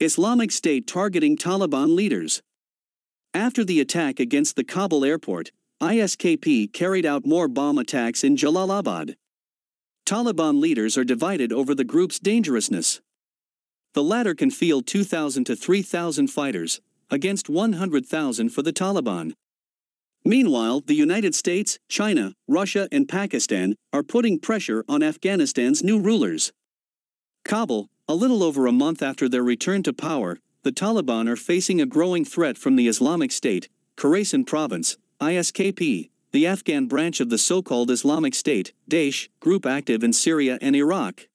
Islamic State targeting Taliban leaders. After the attack against the Kabul airport, ISKP carried out more bomb attacks in Jalalabad. Taliban leaders are divided over the group's dangerousness. The latter can field 2,000 to 3,000 fighters, against 100,000 for the Taliban. Meanwhile, the United States, China, Russia, and Pakistan are putting pressure on Afghanistan's new rulers. Kabul, a little over a month after their return to power, the Taliban are facing a growing threat from the Islamic State, Khorasan Province, ISKP, the Afghan branch of the so-called Islamic State, Daesh, group active in Syria and Iraq.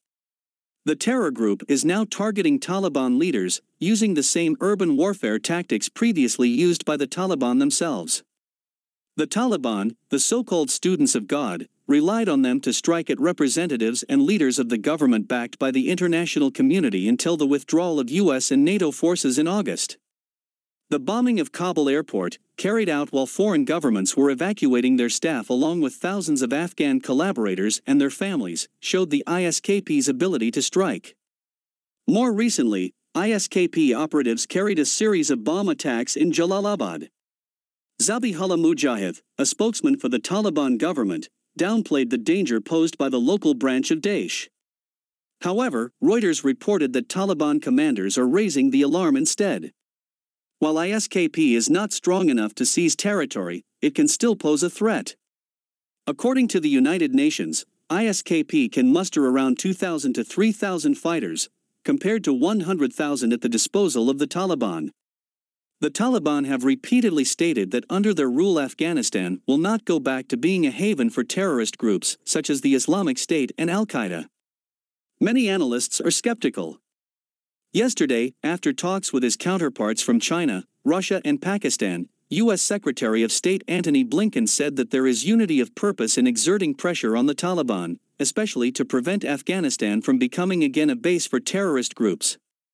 The terror group is now targeting Taliban leaders, using the same urban warfare tactics previously used by the Taliban themselves. The Taliban, the so-called students of God, relied on them to strike at representatives and leaders of the government backed by the international community until the withdrawal of US and NATO forces in August. The bombing of Kabul airport, carried out while foreign governments were evacuating their staff along with thousands of Afghan collaborators and their families, showed the ISKP's ability to strike. More recently, ISKP operatives carried a series of bomb attacks in Jalalabad. Zabihullah Mujahid, a spokesman for the Taliban government, downplayed the danger posed by the local branch of Daesh. However, Reuters reported that Taliban commanders are raising the alarm instead. While ISKP is not strong enough to seize territory, it can still pose a threat. According to the United Nations, ISKP can muster around 2,000 to 3,000 fighters, compared to 100,000 at the disposal of the Taliban. The Taliban have repeatedly stated that under their rule Afghanistan will not go back to being a haven for terrorist groups such as the Islamic State and Al-Qaeda. Many analysts are skeptical, Yesterday, after talks with his counterparts from China, Russia, and Pakistan, U.S. Secretary of State Antony Blinken said that there is unity of purpose in exerting pressure on the Taliban, especially to prevent Afghanistan from becoming again a base for terrorist groups.